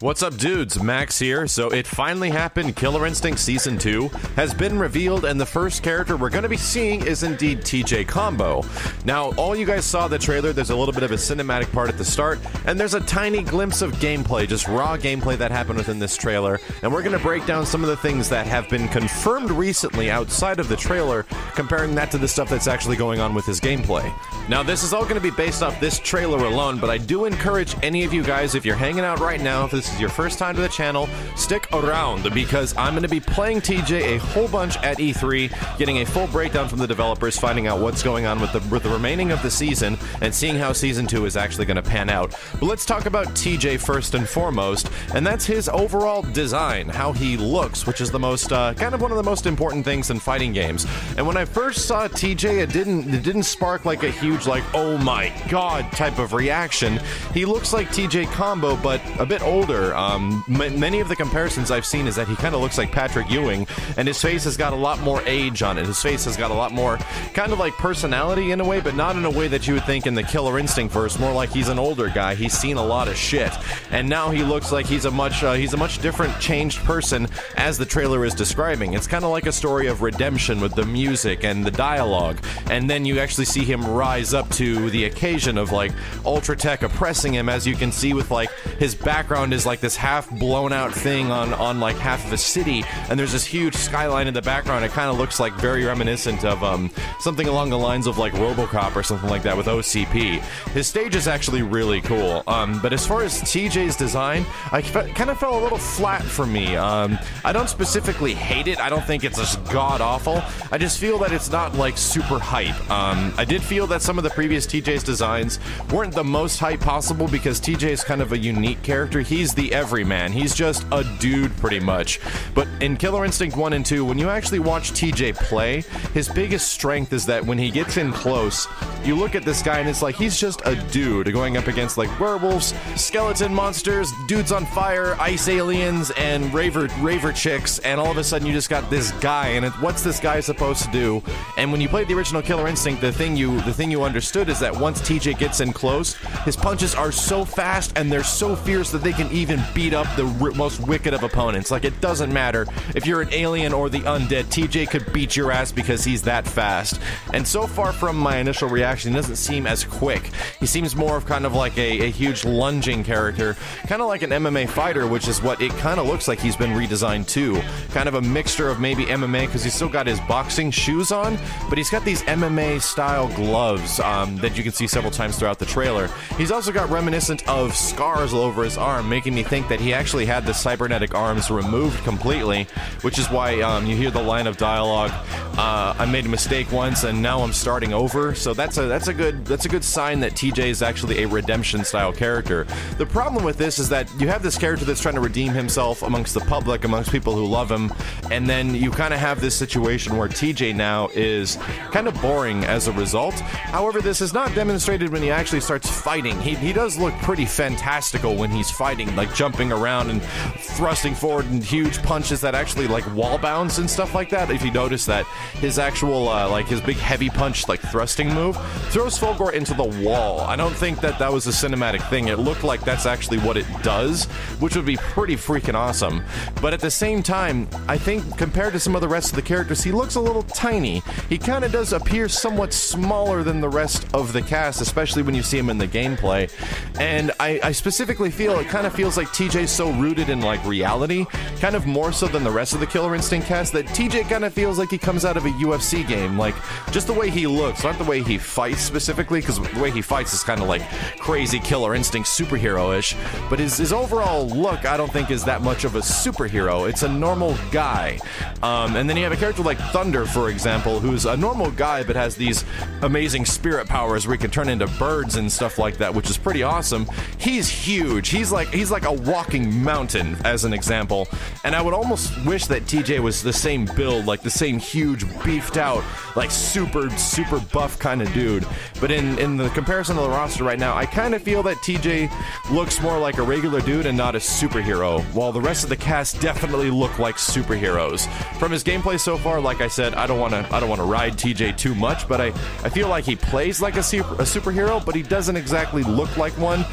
What's up, dudes? Max here. So it finally happened. Killer Instinct Season 2 has been revealed, and the first character we're going to be seeing is indeed TJ Combo. Now, all you guys saw the trailer, there's a little bit of a cinematic part at the start, and there's a tiny glimpse of gameplay, just raw gameplay that happened within this trailer. And we're going to break down some of the things that have been confirmed recently outside of the trailer, comparing that to the stuff that's actually going on with his gameplay. Now, this is all going to be based off this trailer alone, but I do encourage any of you guys, if you're hanging out right now, if this is your first time to the channel, stick around because I'm going to be playing TJ a whole bunch at E3, getting a full breakdown from the developers, finding out what's going on with the, with the remaining of the season, and seeing how Season 2 is actually going to pan out. But let's talk about TJ first and foremost, and that's his overall design, how he looks, which is the most, uh, kind of one of the most important things in fighting games. And when I first saw TJ, it didn't, it didn't spark like a huge, like, oh my god type of reaction. He looks like TJ Combo, but a bit older. Um, m- many of the comparisons I've seen is that he kind of looks like Patrick Ewing, and his face has got a lot more age on it. His face has got a lot more kind of like personality in a way, but not in a way that you would think in the Killer Instinct verse. More like he's an older guy. He's seen a lot of shit, and now he looks like he's a much uh, he's a much different, changed person as the trailer is describing. It's kind of like a story of redemption with the music and the dialogue, and then you actually see him rise up to the occasion of like Ultra Tech oppressing him, as you can see with like his background is like this half blown out thing on on like half of a city, and there's this huge skyline in the background. It kind of looks like very reminiscent of um, something along the lines of like RoboCop or something like that with OCP. His stage is actually really cool, um, but as far as TJ's design, I kind of fell a little flat for me. Um, I don't specifically hate it. I don't think it's just god awful. I just feel that it's not like super hype. Um, I did feel that some of the previous TJ's designs weren't the most hype possible because TJ is kind of a unique character. He's the everyman. He's just a dude, pretty much. But in Killer Instinct 1 and 2, when you actually watch TJ play, his biggest strength is that when he gets in close, you look at this guy and it's like he's just a dude going up against like werewolves, skeleton monsters, dudes on fire, ice aliens, and raver raver chicks, and all of a sudden you just got this guy, and it, what's this guy supposed to do? And when you played the original Killer Instinct, the thing you the thing you understood is that once TJ gets in close, his punches are so fast and they're so fierce that they can even beat up the r- most wicked of opponents. Like it doesn't matter if you're an alien or the undead, TJ could beat your ass because he's that fast. And so far from my initial reaction, he doesn't seem as quick. He seems more of kind of like a, a huge lunging character, kind of like an MMA fighter, which is what it kind of looks like he's been redesigned to. Kind of a mixture of maybe MMA because he's still got his boxing shoes on, but he's got these MMA style gloves um, that you can see several times throughout the trailer. He's also got reminiscent of scars all over his arm, making me think that he actually had the cybernetic arms removed completely, which is why um, you hear the line of dialogue. Uh, I made a mistake once, and now I'm starting over. So that's a that's a good that's a good sign that TJ is actually a redemption style character. The problem with this is that you have this character that's trying to redeem himself amongst the public, amongst people who love him, and then you kind of have this situation where TJ now is kind of boring as a result. However, this is not demonstrated when he actually starts fighting. He, he does look pretty fantastical when he's fighting, like jumping around and thrusting forward and huge punches that actually like wall bounce and stuff like that. If you notice that his actual uh, like his big heavy punch like thrusting move throws Fulgore into the wall. I don't think that that was a cinematic thing. It looked like that's actually what it does, which would be pretty freaking awesome. But at the same time, I think compared to some of the rest of the characters, he looks a little tiny. He kind of does appear somewhat smaller than the rest of the cast, especially when you see him in the gameplay. And I, I specifically feel it kind of feels like TJ's so rooted in like reality, kind of more so than the rest of the Killer Instinct cast, that TJ kind of feels like he comes out of a UFC game. Like just the way he looks, not the way he fights specifically, because the way he fights is kind of like crazy Killer Instinct superhero-ish. But his his overall look, I don't think is that much of a superhero. It's a normal guy. Um, and then you have a character like Thunder, for example, who's a normal guy but has these amazing spirit powers where he can turn into birds and stuff like that, which is pretty awesome. He's huge. He's like he's like a walking mountain, as an example. And I would almost wish that TJ was the same build, like the same huge, beefed out, like super super buff kind of dude. But in in the comparison to the roster right now, I kind of feel that TJ looks more like a regular dude and not a superhero, while the rest of the cast definitely look like superheroes. From his gameplay so far, like I said, I don't want to I don't want to ride TJ too much, but I I feel like he plays like a, super, a superhero, but he doesn't exactly look like one.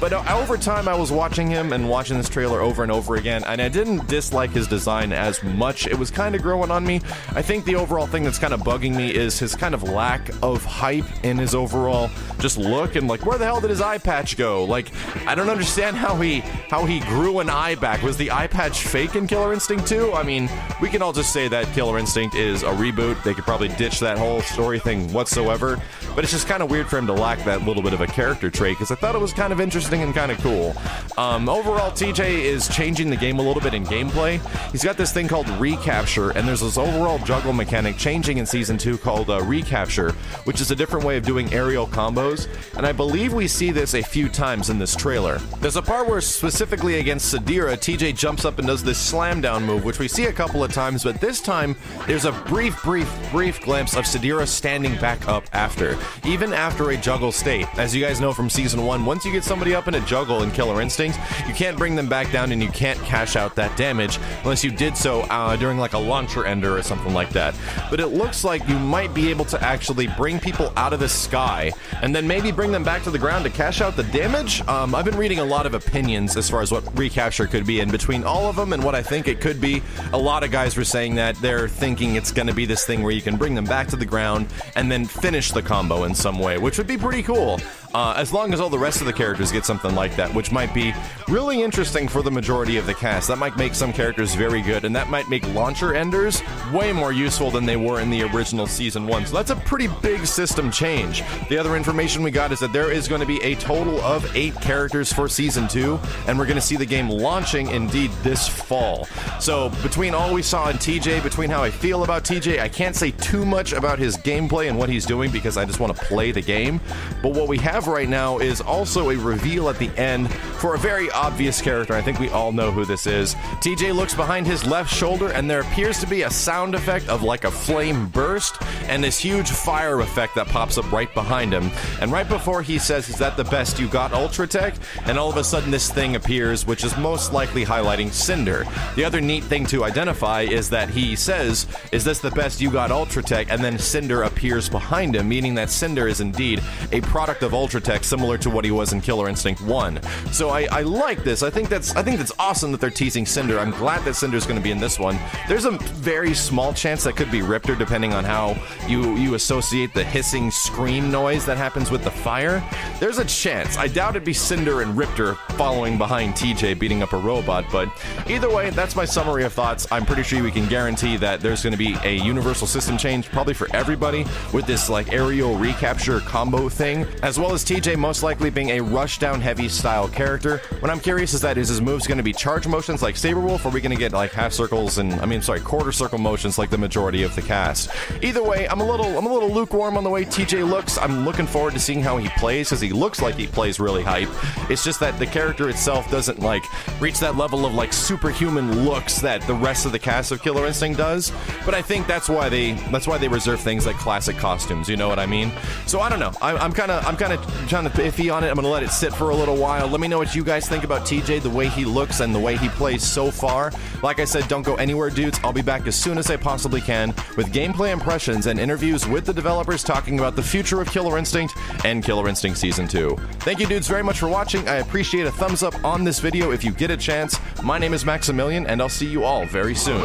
But uh, over time, I was watching him and watching this trailer over and over again, and I didn't dislike his design as much. It was kind of growing on me. I think the overall thing that's kind of bugging me is his kind of lack of hype in his overall just look and like where the hell did his eye patch go? Like I don't understand how he how he grew an eye back. Was the eye patch fake in Killer Instinct 2? I mean, we can all just say that Killer Instinct is a reboot. They could probably ditch that whole story thing whatsoever. But it's just kind of weird for him to lack that little bit of a character trait because I thought it was kind of interesting and kind of cool. Um, overall, TJ is changing the game a little bit in gameplay. He's got this thing called recapture, and there's this overall juggle mechanic changing in season two called uh, recapture, which is a different way of doing aerial combos. And I believe we see this a few times in this trailer. There's a part where specifically against Sadira, TJ jumps up and does this slam down move, which we see a couple of times, but this time there's a brief, brief, brief glimpse of Sadira standing back up after, even after a juggle state. As you guys know from season one, once you get somebody up in a juggle in Killer Instinct, you can't bring them back down and you can't cash out that damage unless you did so uh, during like a launcher ender or something like that. But it looks like you might be able to actually bring people out of the sky and then maybe bring them back to the ground to cash out the damage. Um, I've been reading a lot of opinions as far as what recapture could be, and between all of them and what I think it could be, a lot of guys were saying that they're thinking it's going to be this thing where you can bring them back to the ground and then finish the combo in some way, which would be pretty cool. Uh, as long as all the rest of the characters get something like that, which might be really interesting for the majority of the cast. That might make some characters very good, and that might make launcher enders way more useful than they were in the original season one. So that's a pretty big system change. The other information we got is that there is going to be a total of eight characters for season two, and we're going to see the game launching indeed this fall. So between all we saw in TJ, between how I feel about TJ, I can't say too much about his gameplay and what he's doing because I just want to play the game. But what we have right now is also a reveal at the end for a very obvious character. I think we all know who this is. TJ looks behind his left shoulder, and there appears to be a sound effect of like a flame burst and this huge fire effect that pops up right behind him. And right before he says, Is that the best you got, Ultra Tech? And all of a sudden, this thing appears, which is most likely highlighting Cinder. The other neat thing to identify is that he says, Is this the best you got, Ultra Tech? And then Cinder appears behind him, meaning that Cinder is indeed a product of Ultra Tech, similar to what he was in Killer Instinct 1. So I, I like this. I think that's I think that's awesome that they're teasing Cinder. I'm glad that Cinder's going to be in this one. There's a very small chance that could be Riptor, depending on how you you associate the hissing scream noise that happens with the fire. There's a chance. I doubt it'd be Cinder and Riptor following behind TJ beating up a robot, but either way, that's my summary of thoughts. I'm pretty sure we can guarantee that there's going to be a universal system change, probably for everybody, with this like aerial recapture combo thing, as well as TJ most likely being a rushdown heavy style character. What I'm curious is that is his moves going to be charge motions like Sabrewulf, or are we going to get like half circles and I mean sorry quarter circle motions like the majority of the cast? Either way, I'm a little I'm a little lukewarm on the way TJ looks. I'm looking forward to seeing how he plays because he looks like he plays really hype. It's just that the character itself doesn't like reach that level of like superhuman looks that the rest of the cast of Killer Instinct does. But I think that's why they that's why they reserve things like classic costumes. You know what I mean? So I don't know. I, I'm kind of I'm kind of trying to iffy on it. I'm gonna let it sit for a little while. Let me know what you guys think about TJ, the way he looks and the way he plays so far. Like I said, don't go anywhere, dudes. I'll be back as soon as I possibly can with gameplay impressions and interviews with the developers talking about the future of Killer Instinct and Killer Instinct Season 2. Thank you, dudes, very much for watching. I appreciate a thumbs up on this video if you get a chance. My name is Maximilian, and I'll see you all very soon.